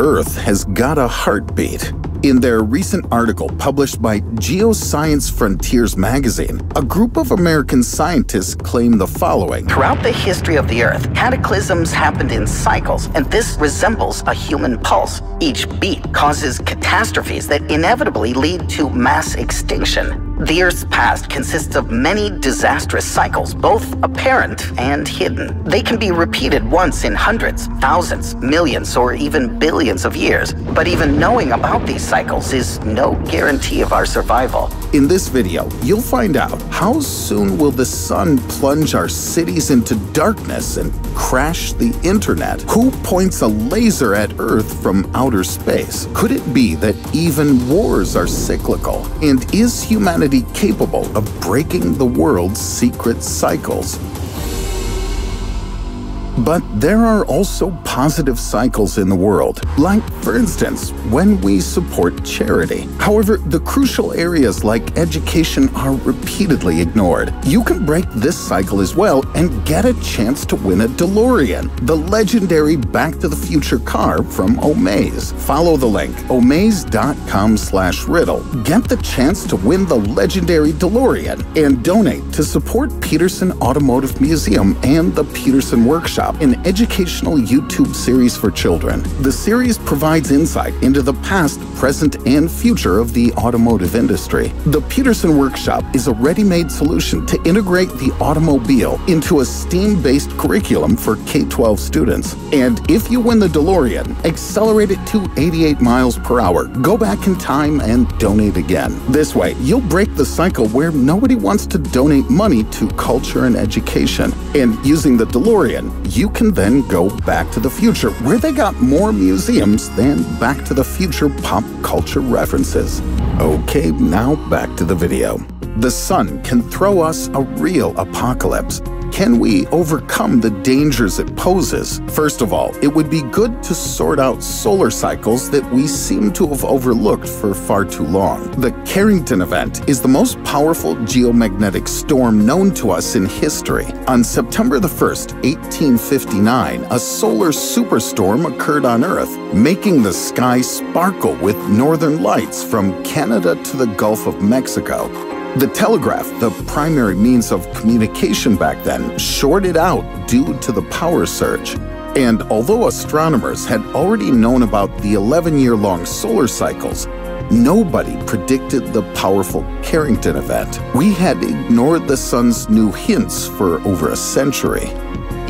Earth has got a heartbeat. In their recent article published by Geoscience Frontiers magazine, a group of American scientists claim the following Throughout the history of the Earth, cataclysms happened in cycles, and this resembles a human pulse. Each beat causes catastrophes that inevitably lead to mass extinction. The Earth's past consists of many disastrous cycles, both apparent and hidden. They can be repeated once in hundreds, thousands, millions, or even billions of years. But even knowing about these cycles is no guarantee of our survival. In this video, you'll find out how soon will the sun plunge our cities into darkness and crash the internet? Who points a laser at Earth from outer space? Could it be that even wars are cyclical? And is humanity capable of breaking the world's secret cycles? But there are also positive cycles in the world, like, for instance, when we support charity. However, the crucial areas like education are repeatedly ignored. You can break this cycle as well and get a chance to win a DeLorean, the legendary Back to the Future car from Omaze. Follow the link, omaze.com slash riddle. Get the chance to win the legendary DeLorean and donate to support Peterson Automotive Museum and the Peterson Workshop an educational YouTube series for children. The series provides insight into the past, present, and future of the automotive industry. The Peterson Workshop is a ready-made solution to integrate the automobile into a STEAM-based curriculum for K-12 students. And if you win the DeLorean, accelerate it to 88 miles per hour, go back in time, and donate again. This way, you'll break the cycle where nobody wants to donate money to culture and education. And using the DeLorean, you can then go back to the future, where they got more museums than Back to the Future pop culture references. Okay, now back to the video. The sun can throw us a real apocalypse. Can we overcome the dangers it poses? First of all, it would be good to sort out solar cycles that we seem to have overlooked for far too long. The Carrington event is the most powerful geomagnetic storm known to us in history. On September the 1st, 1859, a solar superstorm occurred on Earth, making the sky sparkle with northern lights from Canada to the Gulf of Mexico. The telegraph, the primary means of communication back then, shorted out due to the power surge. And although astronomers had already known about the 11 year long solar cycles, nobody predicted the powerful Carrington event. We had ignored the sun's new hints for over a century.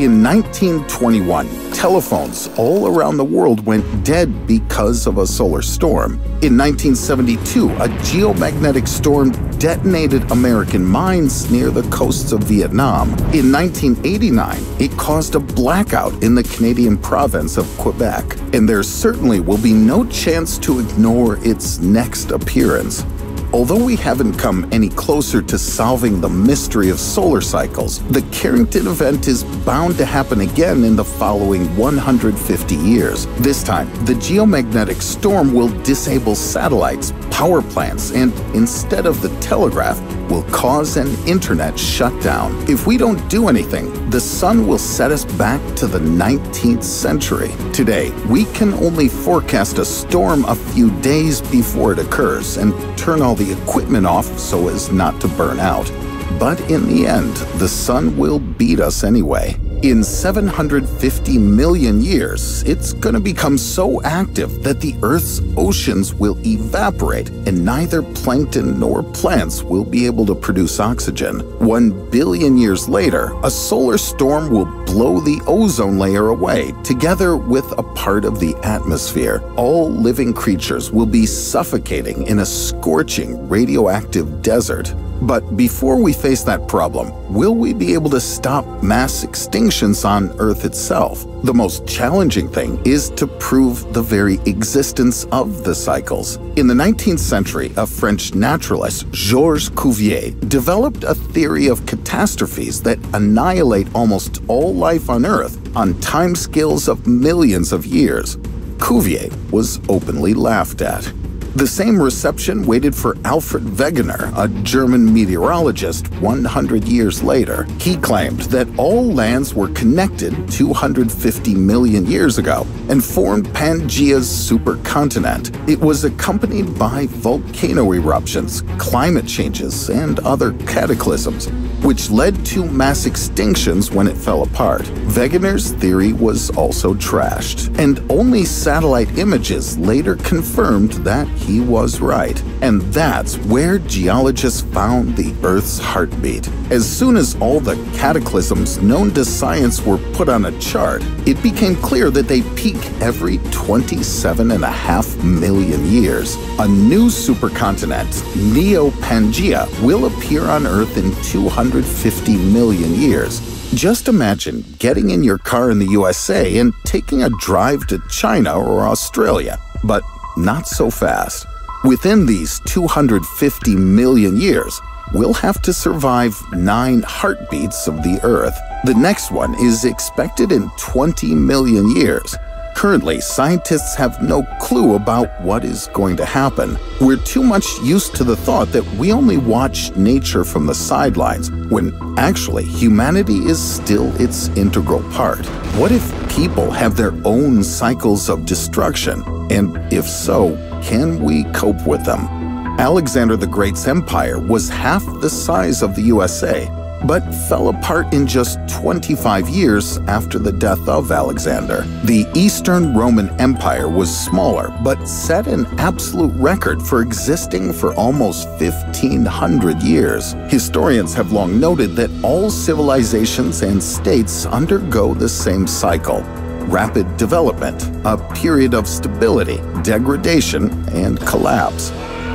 In 1921, telephones all around the world went dead because of a solar storm. In 1972, a geomagnetic storm detonated American mines near the coasts of Vietnam. In 1989, it caused a blackout in the Canadian province of Quebec. And there certainly will be no chance to ignore its next appearance. Although we haven't come any closer to solving the mystery of solar cycles, the Carrington event is bound to happen again in the following 150 years. This time, the geomagnetic storm will disable satellites, power plants, and instead of the telegraph, will cause an internet shutdown. If we don't do anything, the sun will set us back to the 19th century. Today, we can only forecast a storm a few days before it occurs and turn all the equipment off so as not to burn out. But in the end, the sun will beat us anyway. In 750 million years, it's going to become so active that the Earth's oceans will evaporate and neither plankton nor plants will be able to produce oxygen. One billion years later, a solar storm will blow the ozone layer away, together with a part of the atmosphere. All living creatures will be suffocating in a scorching radioactive desert. But before we face that problem, will we be able to stop mass extinctions on Earth itself? The most challenging thing is to prove the very existence of the cycles. In the 19th century, a French naturalist, Georges Cuvier, developed a theory of catastrophes that annihilate almost all life on Earth on timescales of millions of years. Cuvier was openly laughed at. The same reception waited for Alfred Wegener, a German meteorologist, 100 years later. He claimed that all lands were connected 250 million years ago and formed Pangaea's supercontinent. It was accompanied by volcano eruptions, climate changes, and other cataclysms, which led to mass extinctions when it fell apart. Wegener's theory was also trashed, and only satellite images later confirmed that he was right. And that's where geologists found the Earth's heartbeat. As soon as all the cataclysms known to science were put on a chart, it became clear that they peak every 27 and a half million years. A new supercontinent, Neo Pangaea, will appear on Earth in 250 million years. Just imagine getting in your car in the USA and taking a drive to China or Australia, but not so fast. Within these 250 million years, we'll have to survive nine heartbeats of the Earth. The next one is expected in 20 million years. Currently, scientists have no clue about what is going to happen. We're too much used to the thought that we only watch nature from the sidelines, when actually humanity is still its integral part. What if people have their own cycles of destruction? And if so, can we cope with them? Alexander the Great's empire was half the size of the USA, but fell apart in just 25 years after the death of Alexander. The Eastern Roman Empire was smaller, but set an absolute record for existing for almost 1,500 years. Historians have long noted that all civilizations and states undergo the same cycle rapid development, a period of stability, degradation, and collapse.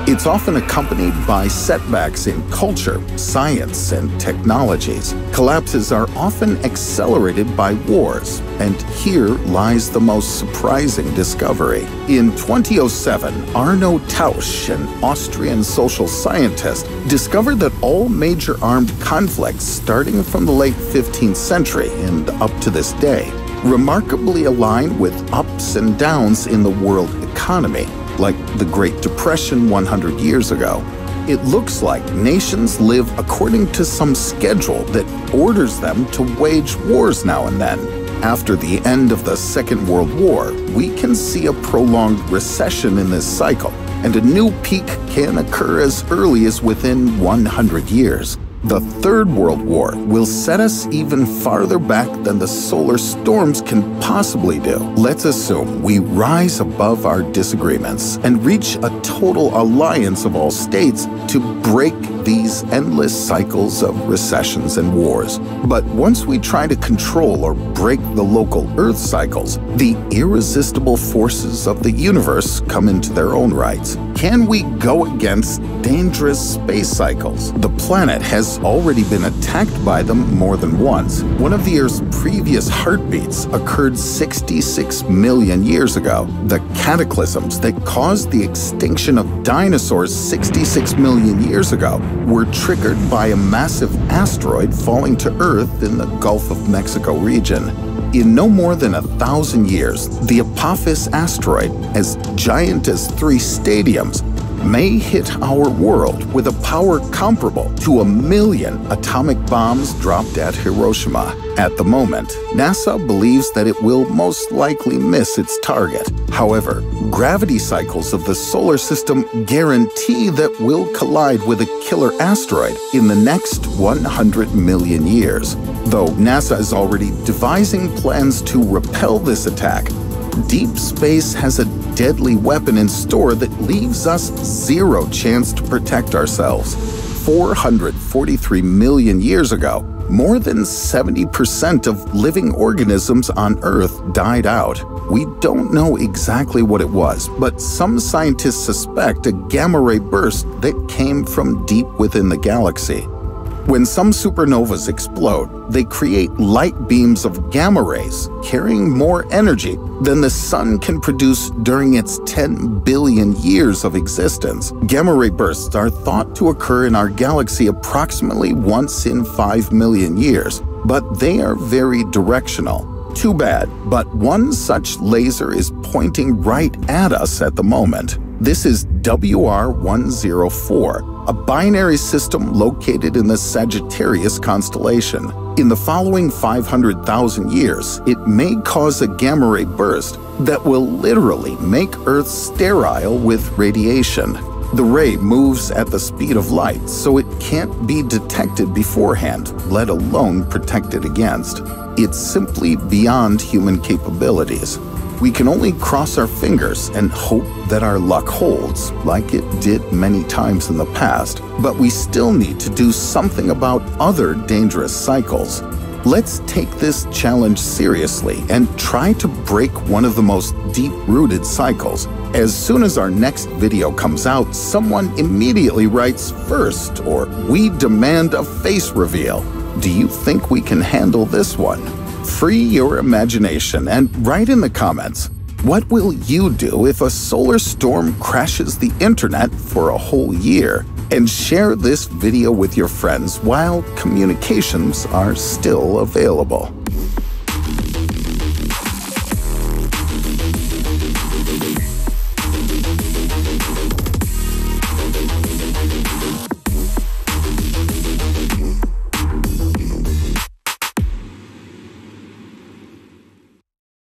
It's often accompanied by setbacks in culture, science, and technologies. Collapses are often accelerated by wars, and here lies the most surprising discovery. In 2007, Arno Tausch, an Austrian social scientist, discovered that all major armed conflicts starting from the late 15th century and up to this day remarkably align with ups and downs in the world economy, like the Great Depression 100 years ago. It looks like nations live according to some schedule that orders them to wage wars now and then. After the end of the Second World War, we can see a prolonged recession in this cycle, and a new peak can occur as early as within 100 years. The Third World War will set us even farther back than the solar storms can possibly do. Let's assume we rise above our disagreements and reach a total alliance of all states to break these endless cycles of recessions and wars. But once we try to control or break the local Earth cycles, the irresistible forces of the universe come into their own rights. Can we go against dangerous space cycles? The planet has already been attacked by them more than once. One of the Earth's previous heartbeats occurred 66 million years ago. The cataclysms that caused the extinction of dinosaurs 66 million years ago were triggered by a massive asteroid falling to Earth in the Gulf of Mexico region. In no more than a thousand years, the Apophis asteroid, as giant as three stadiums, may hit our world with a power comparable to a million atomic bombs dropped at Hiroshima. At the moment, NASA believes that it will most likely miss its target. However, gravity cycles of the solar system guarantee that we'll collide with a killer asteroid in the next 100 million years. Though NASA is already devising plans to repel this attack, deep space has a deadly weapon in store that leaves us zero chance to protect ourselves. 443 million years ago, more than 70% of living organisms on Earth died out. We don't know exactly what it was, but some scientists suspect a gamma ray burst that came from deep within the galaxy. When some supernovas explode, they create light beams of gamma rays carrying more energy than the sun can produce during its 10 billion years of existence. Gamma ray bursts are thought to occur in our galaxy approximately once in 5 million years, but they are very directional. Too bad, but one such laser is pointing right at us at the moment. This is WR104, a binary system located in the Sagittarius constellation. In the following 500,000 years, it may cause a gamma ray burst that will literally make Earth sterile with radiation. The ray moves at the speed of light, so it can't be detected beforehand, let alone protected against. It's simply beyond human capabilities. We can only cross our fingers and hope that our luck holds, like it did many times in the past, but we still need to do something about other dangerous cycles. Let's take this challenge seriously and try to break one of the most deep-rooted cycles. As soon as our next video comes out, someone immediately writes first, or we demand a face reveal. Do you think we can handle this one? Free your imagination and write in the comments what will you do if a solar storm crashes the internet for a whole year? And share this video with your friends while communications are still available.